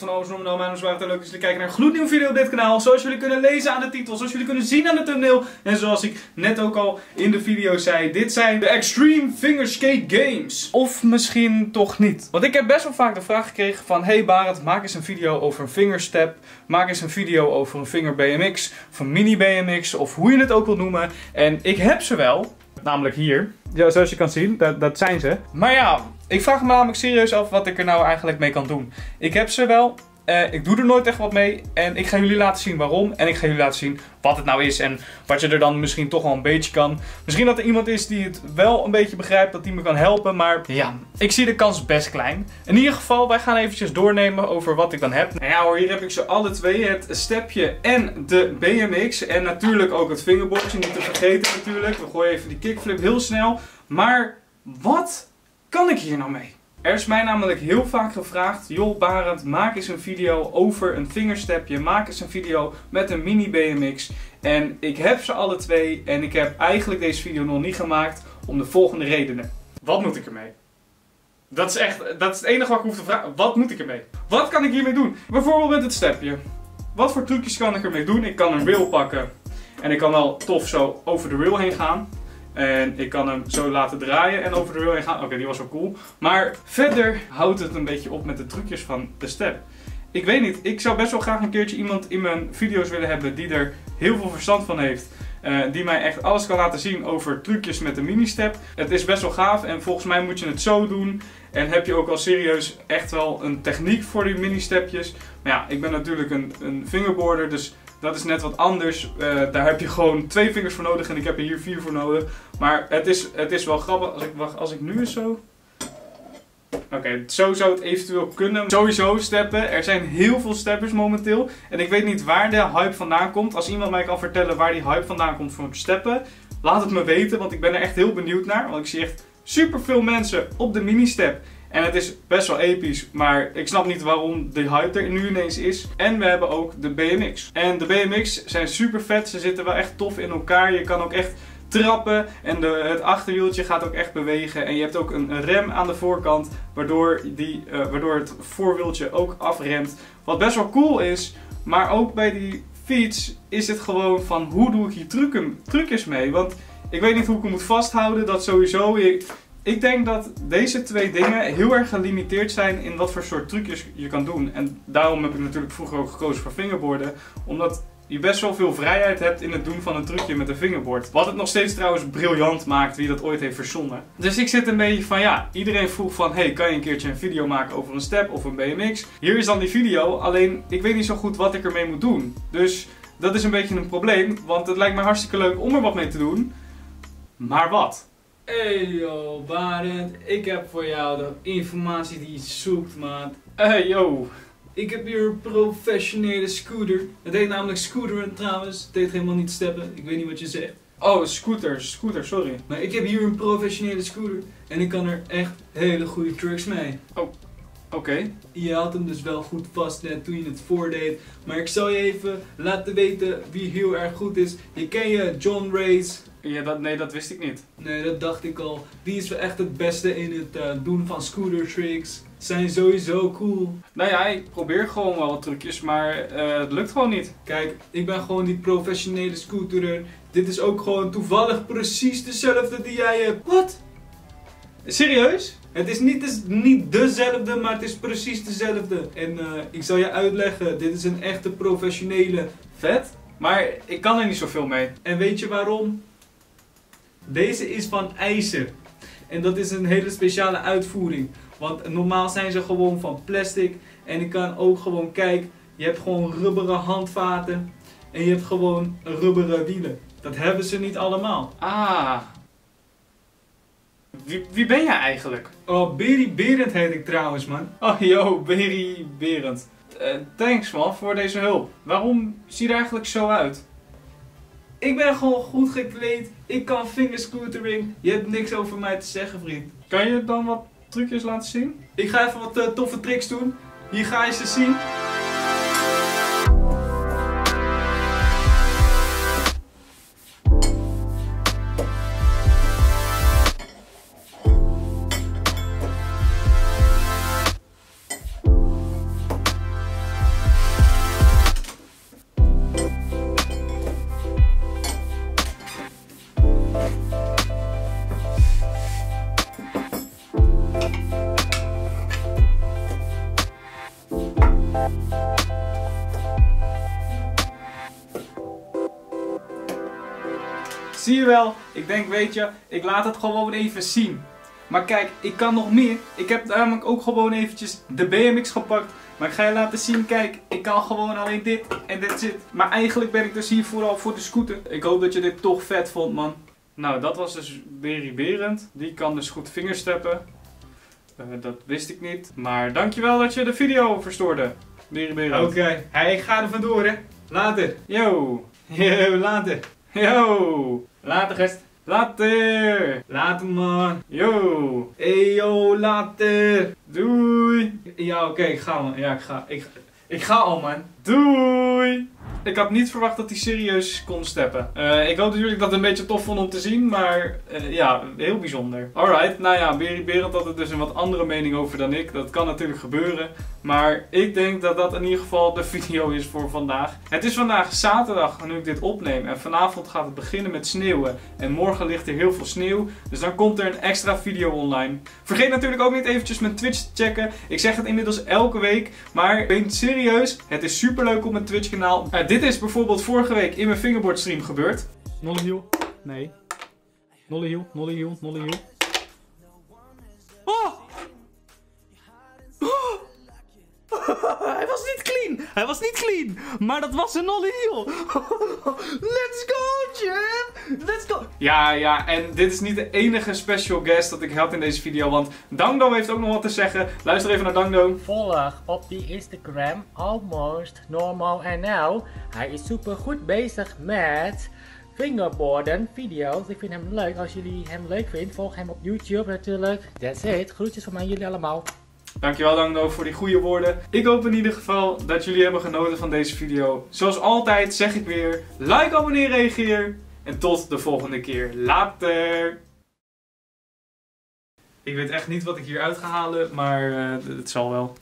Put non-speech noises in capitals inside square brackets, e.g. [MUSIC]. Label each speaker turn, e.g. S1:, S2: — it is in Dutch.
S1: van alles noemen. Mijn naam is Wout en leuk dat jullie kijken naar een gloednieuwe video op dit kanaal. Zoals jullie kunnen lezen aan de titel, zoals jullie kunnen zien aan de thumbnail. En zoals ik net ook al in de video zei, dit zijn de Extreme Fingerskate Games. Of misschien toch niet. Want ik heb best wel vaak de vraag gekregen van... Hey Barend, maak eens een video over een fingerstep. Maak eens een video over een finger BMX. Of een mini BMX, of hoe je het ook wil noemen. En ik heb ze wel. Namelijk hier. Ja, zoals je kan zien, dat, dat zijn ze. Maar ja, ik vraag me namelijk serieus af wat ik er nou eigenlijk mee kan doen. Ik heb ze wel, uh, ik doe er nooit echt wat mee. En ik ga jullie laten zien waarom. En ik ga jullie laten zien wat het nou is. En wat je er dan misschien toch wel een beetje kan. Misschien dat er iemand is die het wel een beetje begrijpt. Dat die me kan helpen. Maar ja, ik zie de kans best klein. In ieder geval, wij gaan eventjes doornemen over wat ik dan heb. Nou ja hoor, hier heb ik ze alle twee. Het stepje en de BMX. En natuurlijk ook het fingerboardje. Niet te vergeten natuurlijk. We gooien even die kickflip heel snel. Maar wat kan ik hier nou mee? Er is mij namelijk heel vaak gevraagd, joh Barend, maak eens een video over een vingerstepje, maak eens een video met een mini BMX. En ik heb ze alle twee en ik heb eigenlijk deze video nog niet gemaakt om de volgende redenen. Wat moet ik ermee? Dat is echt, dat is het enige wat ik hoef te vragen. Wat moet ik ermee? Wat kan ik hiermee doen? Bijvoorbeeld met het stepje. Wat voor trucjes kan ik ermee doen? Ik kan een rail pakken en ik kan wel tof zo over de rail heen gaan. En ik kan hem zo laten draaien en over de rail gaan. Oké, die was wel cool. Maar verder houdt het een beetje op met de trucjes van de step. Ik weet niet, ik zou best wel graag een keertje iemand in mijn video's willen hebben die er heel veel verstand van heeft. Uh, die mij echt alles kan laten zien over trucjes met de mini-step. Het is best wel gaaf en volgens mij moet je het zo doen. En heb je ook al serieus echt wel een techniek voor die mini-stepjes. Maar ja, ik ben natuurlijk een, een fingerboarder, dus dat is net wat anders. Uh, daar heb je gewoon twee vingers voor nodig en ik heb er hier vier voor nodig. Maar het is, het is wel grappig. Als ik, wacht, als ik nu eens zo... Oké, zo zou het eventueel kunnen. Sowieso steppen. Er zijn heel veel steppers momenteel. En ik weet niet waar de hype vandaan komt. Als iemand mij kan vertellen waar die hype vandaan komt voor steppen, laat het me weten. Want ik ben er echt heel benieuwd naar. Want ik zie echt super veel mensen op de mini-step. En het is best wel episch, maar ik snap niet waarom de hype er nu ineens is. En we hebben ook de BMX. En de BMX zijn super vet, ze zitten wel echt tof in elkaar. Je kan ook echt trappen en de, het achterwieltje gaat ook echt bewegen. En je hebt ook een rem aan de voorkant, waardoor, die, uh, waardoor het voorwieltje ook afremt. Wat best wel cool is, maar ook bij die fiets is het gewoon van hoe doe ik hier trucken, trucjes mee. Want ik weet niet hoe ik hem moet vasthouden, dat sowieso. Ik denk dat deze twee dingen heel erg gelimiteerd zijn in wat voor soort trucjes je kan doen. En daarom heb ik natuurlijk vroeger ook gekozen voor fingerboarden. Omdat je best wel veel vrijheid hebt in het doen van een trucje met een fingerboard. Wat het nog steeds trouwens briljant maakt wie dat ooit heeft verzonnen. Dus ik zit een beetje van ja, iedereen vroeg van hey, kan je een keertje een video maken over een step of een BMX? Hier is dan die video, alleen ik weet niet zo goed wat ik ermee moet doen. Dus dat is een beetje een probleem, want het lijkt me hartstikke leuk om er wat mee te doen. Maar wat?
S2: Hey yo, Barend, ik heb voor jou de informatie die je zoekt, maat.
S1: Hey yo.
S2: Ik heb hier een professionele scooter. Het heet namelijk scooteren trouwens. Het heet helemaal niet steppen. Ik weet niet wat je zegt.
S1: Oh, scooter, scooter, sorry.
S2: Maar ik heb hier een professionele scooter. En ik kan er echt hele goede tricks mee.
S1: Oh, oké.
S2: Je had hem dus wel goed vast net toen je het voordeed. Maar ik zal je even laten weten wie heel erg goed is. Je ken je John Race.
S1: Ja, dat, nee, dat wist ik niet.
S2: Nee, dat dacht ik al. Die is wel echt het beste in het uh, doen van scooter tricks. Zijn sowieso cool.
S1: Nou ja, ik probeer gewoon wel wat trucjes, maar uh, het lukt gewoon niet.
S2: Kijk, ik ben gewoon die professionele scooterer. Dit is ook gewoon toevallig precies dezelfde die jij hebt. Wat?
S1: Serieus?
S2: Het is niet, is niet dezelfde, maar het is precies dezelfde. En uh, ik zal je uitleggen, dit is een echte professionele.
S1: Vet, maar ik kan er niet zoveel mee.
S2: En weet je waarom? Deze is van ijzer. En dat is een hele speciale uitvoering. Want normaal zijn ze gewoon van plastic. En ik kan ook gewoon, kijk, je hebt gewoon rubberen handvaten. En je hebt gewoon rubberen wielen. Dat hebben ze niet allemaal.
S1: Ah. Wie, wie ben jij eigenlijk?
S2: Oh, Beri Berend heet ik trouwens, man.
S1: Oh, yo, Beri Berend. Uh, thanks man, voor deze hulp. Waarom zie je er eigenlijk zo uit?
S2: Ik ben gewoon goed gekleed. Ik kan fingerscootering. Je hebt niks over mij te zeggen, vriend.
S1: Kan je dan wat trucjes laten zien?
S2: Ik ga even wat uh, toffe tricks doen. Hier ga je ze zien.
S1: Zie je wel, ik denk weet je, ik laat het gewoon even zien. Maar kijk, ik kan nog meer. Ik heb namelijk ook gewoon eventjes de BMX gepakt. Maar ik ga je laten zien, kijk, ik kan gewoon alleen dit en dit zit. Maar eigenlijk ben ik dus hier vooral voor de scooter. Ik hoop dat je dit toch vet vond, man. Nou, dat was dus Berry Berend. Die kan dus goed vingersteppen. Uh, dat wist ik niet. Maar dankjewel dat je de video verstoorde. Berry Berend.
S2: Oké, hij gaat er vandoor hè. Later.
S1: Yo.
S2: Yo, [LAUGHS] later. [LAUGHS]
S1: Yo.
S2: Later gast.
S1: Later.
S2: Later man.
S1: Yo.
S2: Hey yo, later.
S1: Doei.
S2: Ja oké, ik ga man. Ja, ik ga. Ik, ik ga al man.
S1: Doei. Ik had niet verwacht dat hij serieus kon steppen. Uh, ik hoop natuurlijk dat het een beetje tof vond om te zien, maar uh, ja, heel bijzonder. Alright, nou ja, Berry Berend had er dus een wat andere mening over dan ik. Dat kan natuurlijk gebeuren. Maar ik denk dat dat in ieder geval de [LAUGHS] video is voor vandaag. Het is vandaag zaterdag nu ik dit opneem. En vanavond gaat het beginnen met sneeuwen. En morgen ligt er heel veel sneeuw. Dus dan komt er een extra video online. Vergeet natuurlijk ook niet eventjes mijn Twitch te checken. Ik zeg het inmiddels elke week. Maar ben serieus, het is super leuk op mijn Twitch kanaal. Uh, dit is bijvoorbeeld vorige week in mijn fingerboard stream gebeurd.
S2: Nollyhiel? Nee. Nollyhiel, Nollyhiel, Nollyhiel.
S1: Oh! oh! [LAUGHS] Hij was niet clean! Hij was niet clean! Maar dat was een nolly heel. [LAUGHS] Let's go, Let's go! Ja, ja, en dit is niet de enige special guest dat ik had in deze video, want Dangdo heeft ook nog wat te zeggen. Luister even naar Dangdo.
S3: Volg op die Instagram almost normal NL. Hij is super goed bezig met fingerboarden, video's. Ik vind hem leuk. Als jullie hem leuk vinden, volg hem op YouTube natuurlijk. That's it. Groetjes van mij jullie allemaal.
S1: Dankjewel Dangdo voor die goede woorden. Ik hoop in ieder geval dat jullie hebben genoten van deze video. Zoals altijd zeg ik weer, like, abonneer, reageer. En tot de volgende keer. Later! Ik weet echt niet wat ik hier uit ga halen, maar uh, het zal wel.